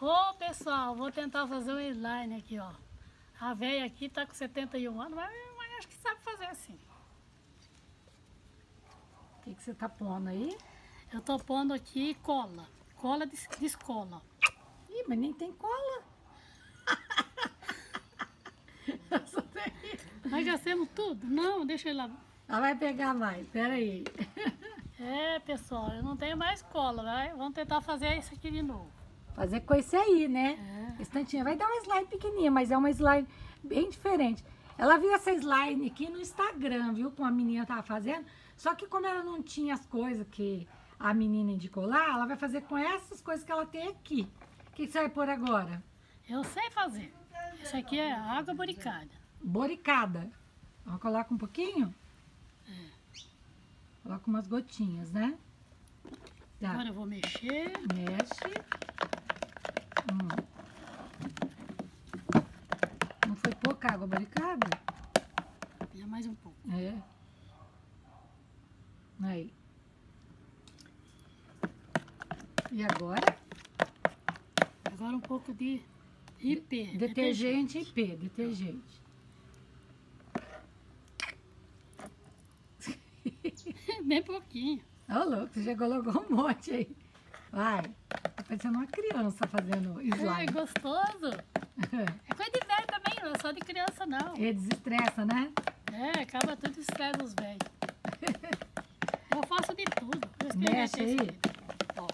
Ô pessoal, vou tentar fazer um slime aqui, ó. A velha aqui tá com 71 anos, mas, mas acho que sabe fazer assim. O que, que você tá pondo aí? Eu tô pondo aqui cola. Cola de, de escola. Ih, mas nem tem cola. Nós já temos tudo? Não, deixa ele lá. Ela vai pegar mais, peraí. É, pessoal, eu não tenho mais cola, vai? Vamos tentar fazer isso aqui de novo. Fazer com esse aí, né? É. Estantinha. Vai dar uma slime pequenininha, mas é uma slime bem diferente. Ela viu essa slime aqui no Instagram, viu? Com a menina tava fazendo. Só que como ela não tinha as coisas que a menina indicou lá, ela vai fazer com essas coisas que ela tem aqui. O que que você vai pôr agora? Eu sei fazer. Isso aqui é água buricada. Boricada. Ó, coloca um pouquinho. Coloca umas gotinhas, né? Tá. Agora eu vou mexer. Mexe. Hum. Não foi pouca água barricada? É mais um pouco. É. Aí. E agora? Agora um pouco de IP. Detergente IP, detergente. Bem pouquinho. Ô, louco, você já colocou um monte aí. Vai. Tá parecendo uma criança fazendo É slime. gostoso. É coisa de velho também, não é só de criança não. Ele desestressa, né? É, acaba tudo estresse dos velhos. Eu faço de tudo. Eu Mexe aí. Ó,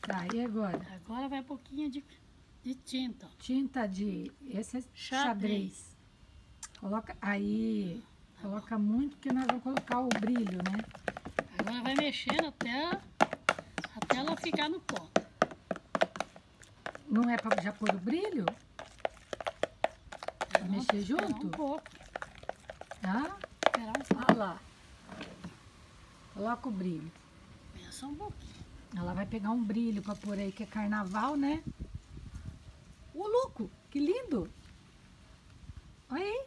Tá, e agora? agora vai um pouquinho de, de tinta. Tinta de. Esse é Xadrez. xadrez. Coloca aí. Coloca muito, porque nós vamos colocar o brilho, né? Agora vai mexendo até, até ela ficar no pó. Não é pra já pôr o brilho? Pra Não, mexer junto? Um pouco. Tá? Esperar um pouco. Olha lá. Coloca o brilho. É só um pouquinho. Ela vai pegar um brilho pra pôr aí, que é carnaval, né? Ô, louco! Que lindo! Olha aí.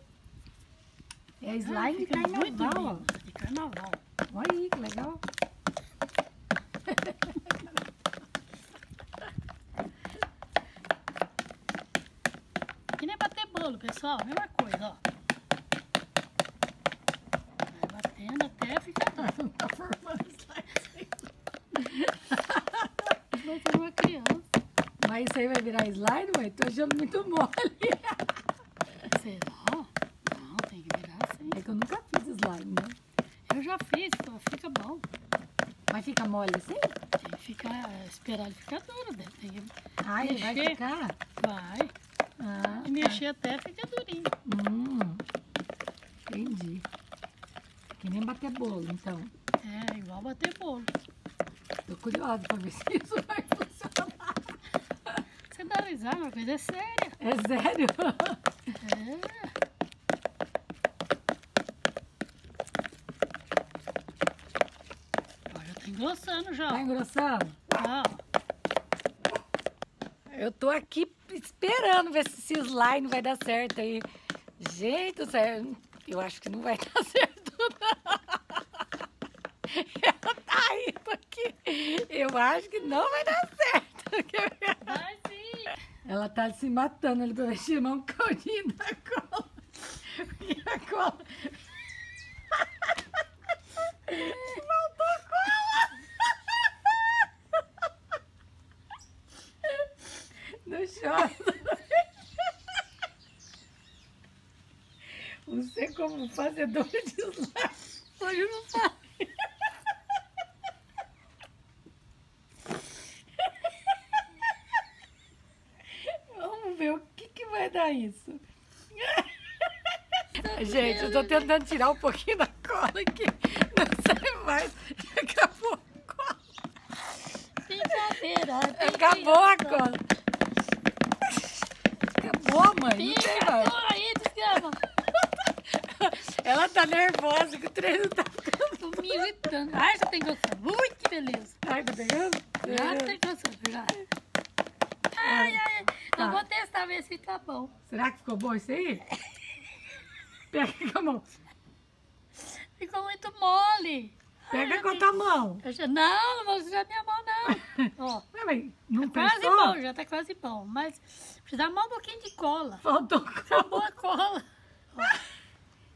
É Ah, slime de fica muito carnaval, ó. De carnaval. Olha aí, que legal. Que nem bater pessoal. Mesma coisa, ó. Vai batendo até ficar doido. Não tá formando slime. Vai ser uma criança. Mas isso aí vai virar slime, mãe? Tô achando muito mole. Será? Não, tem que virar assim. É que eu nunca fiz slime, né? Eu já fiz, pô, fica bom. Mas fica mole assim? Tem que ficar, esperar ele ficar duro, né? Tem que Ai, ele vai Mexer. ficar? vai Ah, e mexer até ficar durinho. tá. Hum, entendi. Que nem bater bolo, então. É, igual bater bolo. Tô curiosa pra ver se isso vai funcionar. Você dá risada, uma coisa é séria. É sério? É. Já tá engrossando já. Tá engrossando? Eu tô aqui esperando ver se esse slime vai dar certo aí. Gente do céu, eu acho que não vai dar certo, não. Ela tá indo aqui. Eu acho que não vai dar certo. vai sim. Ela tá se matando ali pra ver se um caldinho da cola. E a cola. Faltou cola! Não chora. Você como fazedora de slime, hoje não sabe. Vamos ver o que, que vai dar isso. Gente, eu tô tentando tirar um pouquinho da cola aqui. Não sai mais. Acabou a cola. Brincadeira. Acabou a cola. Acabou, mãe. Não tem mais. Ela tá nervosa que o treino tá ficando. Tô me irritando. Ai, já tem gostado. Ui, que beleza. Ai, tá pegando? Já tem gostado, já. Ai, ai, ai. Tá. Eu vou testar, ver se fica bom. Será que ficou bom isso aí? Pega com a mão. Ficou muito mole. Pega Ai, com a tua mão. Já, não, não vou sujar minha mão, não. Ó, não quase prestou? bom, já tá quase bom. Mas precisava mais um pouquinho de cola. Faltou Acabou a cola.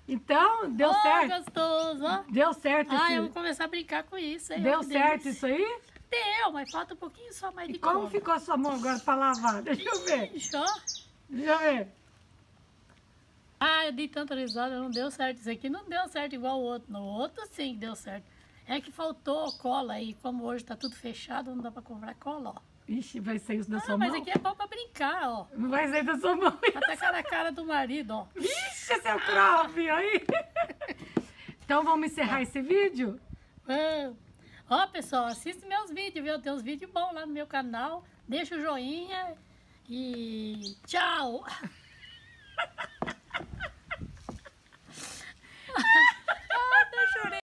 Então, deu Ó, certo. gostoso, ó. Deu certo Ah, esse... eu vou começar a brincar com isso, hein? Deu certo delícia. isso aí? Deu, mas falta um pouquinho só mais E de como cola. ficou a sua mão agora pra lavar? Deixa eu ver. Deixa eu ver. Ah, eu dei tanta risada, não deu certo. Isso aqui não deu certo igual o outro. No outro sim deu certo. É que faltou cola aí. Como hoje tá tudo fechado, não dá pra comprar cola, ó. Ixi, vai sair isso da Ah, sua mas mão? aqui é bom pra brincar, ó. Não vai sair da sua mão. Tá tacar na cara do marido, ó. Ixi, seu crove aí. Então vamos encerrar esse vídeo? Ó, pessoal, assiste meus vídeos, viu? Tem uns vídeos bons lá no meu canal. Deixa o joinha e tchau!